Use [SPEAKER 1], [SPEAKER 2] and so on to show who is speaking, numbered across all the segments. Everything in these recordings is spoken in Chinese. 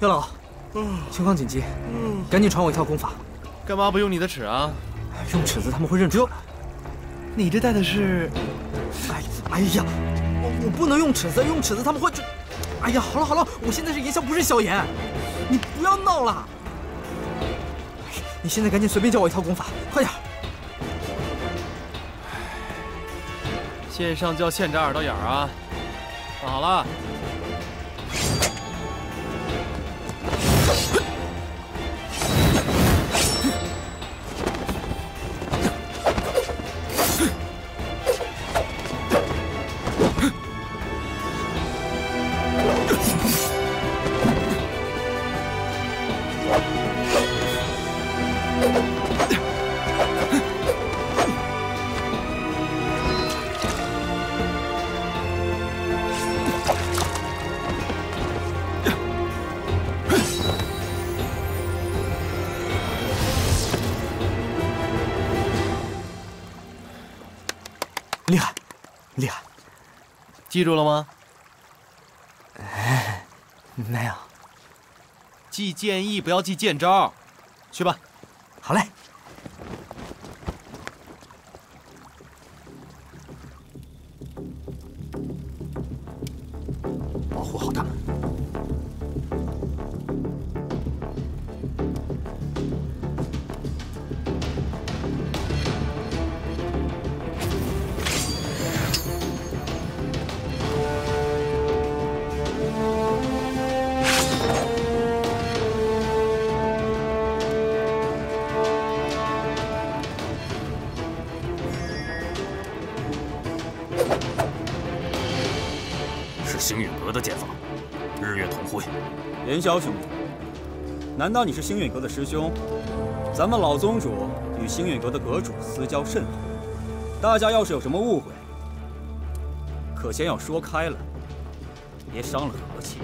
[SPEAKER 1] 药老，情况紧急，赶紧传我一套功法。
[SPEAKER 2] 干嘛不用你的尺啊？
[SPEAKER 1] 用尺子他们会认出。
[SPEAKER 2] 你这带的是？
[SPEAKER 1] 哎哎呀，我我不能用尺子，用尺子他们会。哎呀，好了好了，我现在是炎萧，不是萧炎，你不要闹了。你现在赶紧随便教我一套功法，快点。
[SPEAKER 2] 线上教线扎耳朵眼儿啊！放好了。Rush! 记住了吗？
[SPEAKER 1] 哎，那样。
[SPEAKER 2] 记剑意，不要记剑招。去吧。
[SPEAKER 1] 好嘞。
[SPEAKER 3] 炎萧兄弟，难道你是星陨阁的师兄？咱们老宗主与星陨阁的阁主私交甚厚，大家要是有什么误会，可先要说开了，别伤了和气。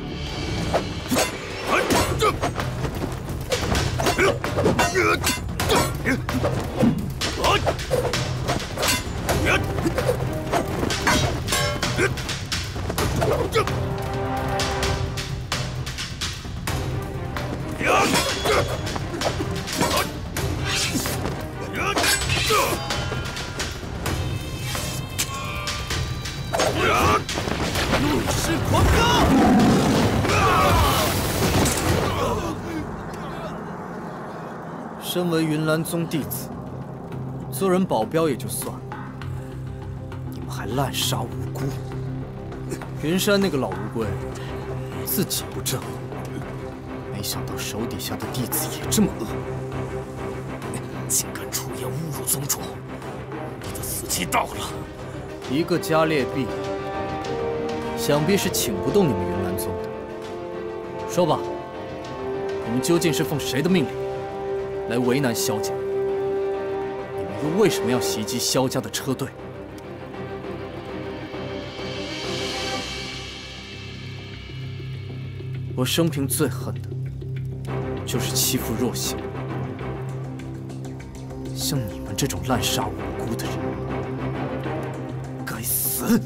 [SPEAKER 1] 身为云岚宗弟子，做人保镖也就算了，你们还滥杀无辜。云山那个老乌龟，自己不正，没想到手底下的弟子也这么恶，
[SPEAKER 4] 竟敢出言侮辱宗主，你的死期到了。
[SPEAKER 1] 一个加列币，想必是请不动你们云岚宗的。说吧，你们究竟是奉谁的命令？来为难萧家，你们又为什么要袭击萧家的车队？我生平最恨的，就是欺负弱小，像你们这种滥杀无辜的人，该死！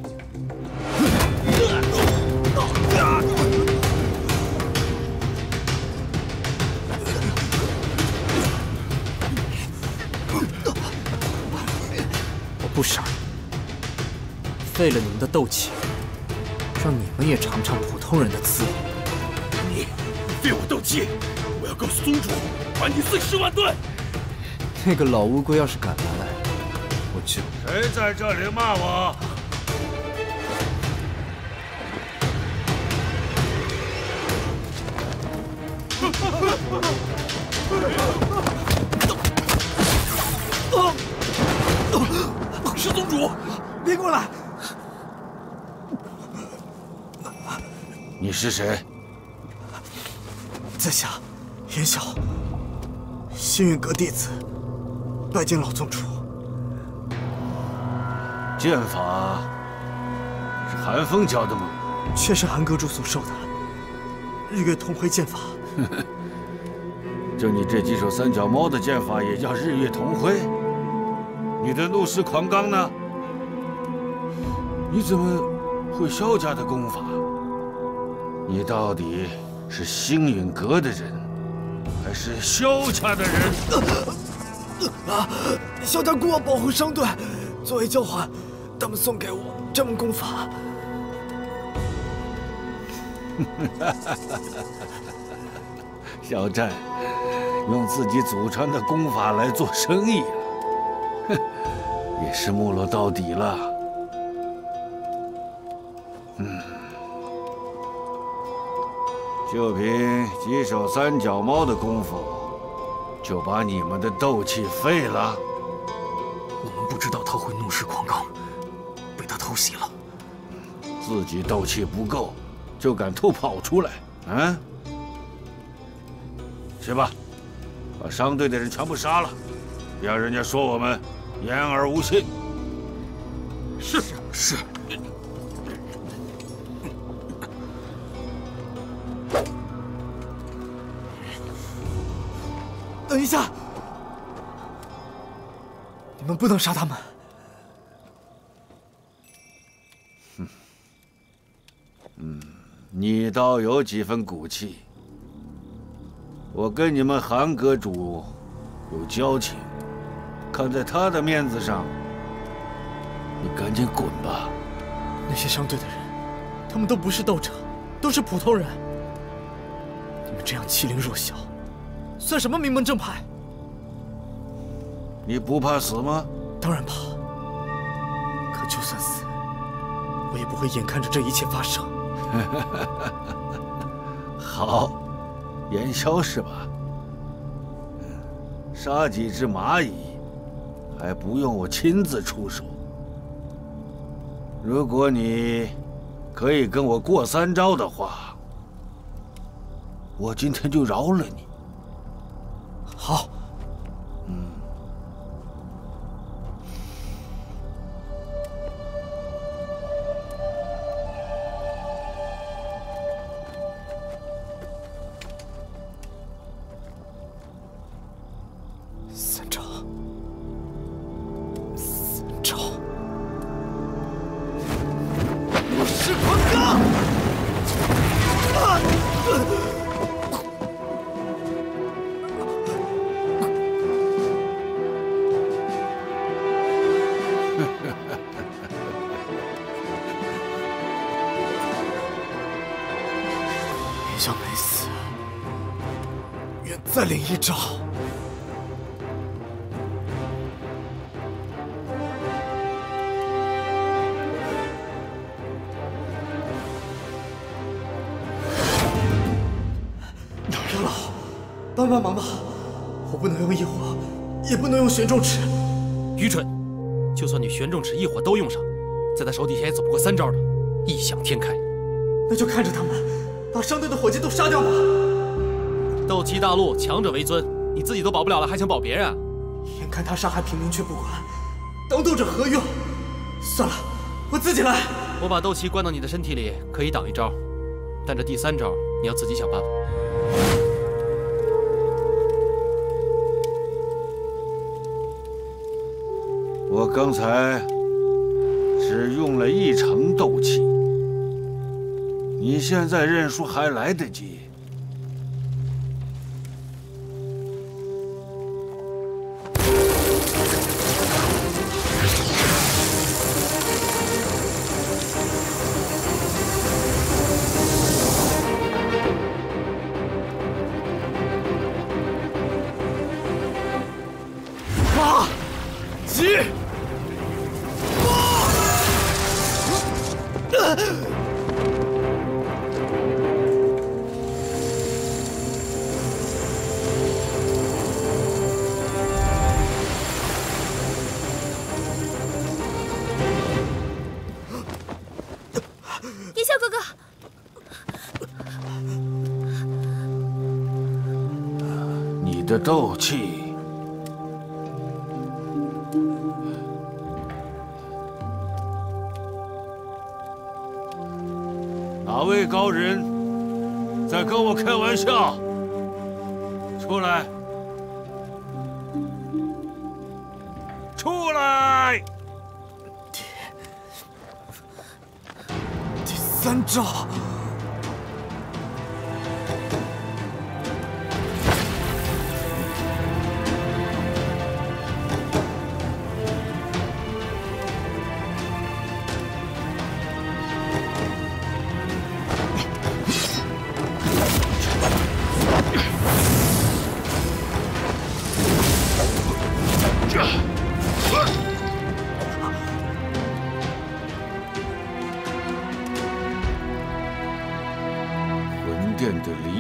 [SPEAKER 1] 我不傻，废了你们的斗气，让你们也尝尝普通人的滋味。
[SPEAKER 4] 你废我斗气，告诉宗主，还你碎尸万段。
[SPEAKER 1] 那个老乌龟要是敢来，我就……
[SPEAKER 4] 谁在这里骂我？
[SPEAKER 3] 是宗主，别过来！
[SPEAKER 4] 你是谁？
[SPEAKER 1] 在下严晓，星陨阁弟子，拜见老宗主。
[SPEAKER 4] 剑法是寒风教的吗？
[SPEAKER 1] 却是寒阁主所授的日月同辉剑法。
[SPEAKER 4] 就你这几手三脚猫的剑法，也叫日月同辉？你的怒视狂罡呢？你怎么会萧家的功法？你到底是星陨阁的人，还是萧家的人？
[SPEAKER 1] 啊！萧家孤王保护商队，作为交换，他们送给我这门功法。
[SPEAKER 4] 小战用自己祖传的功法来做生意，哼，也是没落到底了。就凭几手三脚猫的功夫，就把你们的斗气废了？
[SPEAKER 1] 我们不知道他会怒视狂罡，被他偷袭了。
[SPEAKER 4] 自己斗气不够，就敢偷跑出来？啊？去吧，把商队的人全部杀了，让人家说我们言而无信。
[SPEAKER 1] 等一下，你们不能杀他们。
[SPEAKER 4] 嗯，你倒有几分骨气。我跟你们韩阁主有交情，看在他的面子上，你赶紧滚吧。
[SPEAKER 1] 那些商队的人，他们都不是斗者，都是普通人。你们这样欺凌弱小，算什么名门正派？
[SPEAKER 4] 你不怕死吗？
[SPEAKER 1] 当然怕。可就算死，我也不会眼看着这一切发生。
[SPEAKER 4] 好。烟消是吧？杀几只蚂蚁，还不用我亲自出手。如果你可以跟我过三招的话，我今天就饶了你。
[SPEAKER 1] 再领一招！长老，帮帮忙吧！我不能用异火，也不能用玄重尺。
[SPEAKER 2] 愚蠢！就算你玄重尺、异火都用上，在他手底下也走不过三招的。异想天开！
[SPEAKER 1] 那就看着他们把商队的伙计都杀掉吧！
[SPEAKER 2] 斗气大陆，强者为尊，你自己都保不了了，还想保别人？
[SPEAKER 1] 眼看他杀害平民却不管，当斗者何用？算了，我自己来。
[SPEAKER 2] 我把斗气灌到你的身体里，可以挡一招，但这第三招你要自己想办法。
[SPEAKER 4] 我刚才只用了一成斗气，你现在认输还来得及。斗气，哪位高人在跟我开玩笑？出来！出来！
[SPEAKER 1] 第第三招。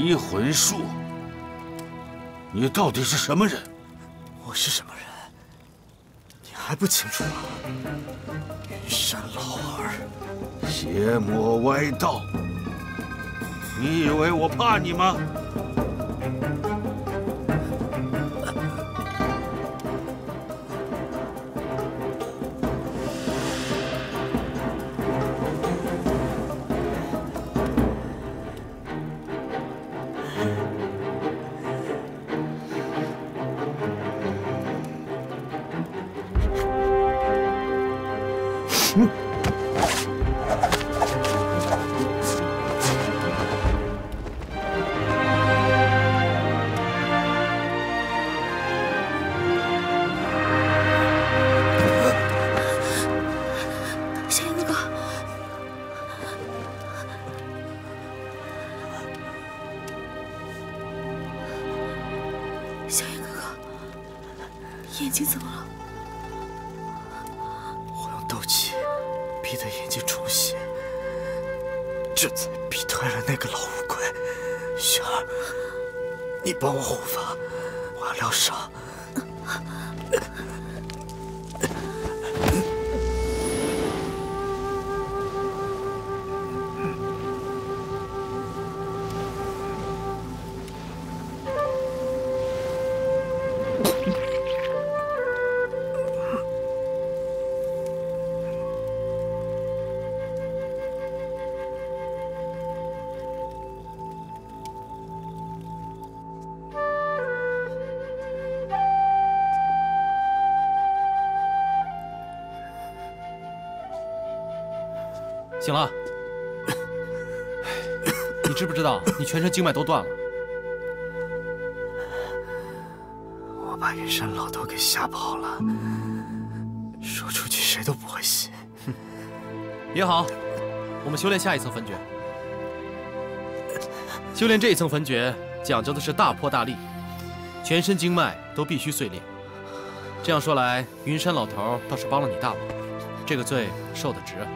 [SPEAKER 4] 离魂术，你到底是什么人？
[SPEAKER 1] 我是什么人？你还不清楚吗？云山老儿，
[SPEAKER 4] 邪魔歪道，你以为我怕你吗？
[SPEAKER 5] 小燕哥哥，小燕哥哥，眼睛怎么了？
[SPEAKER 1] 我用斗气闭的眼睛充血，这才逼退了那个老乌龟。雪儿，你帮我护法，我要疗伤。
[SPEAKER 2] 醒了。你知不知道你全身经脉都断了？
[SPEAKER 1] 我把云山老头给吓跑了，说出去谁都不会信。
[SPEAKER 2] 也好，我们修炼下一层焚诀。修炼这一层焚诀，讲究的是大破大立，全身经脉都必须碎裂。这样说来，云山老头倒是帮了你大忙，这个罪受得值啊。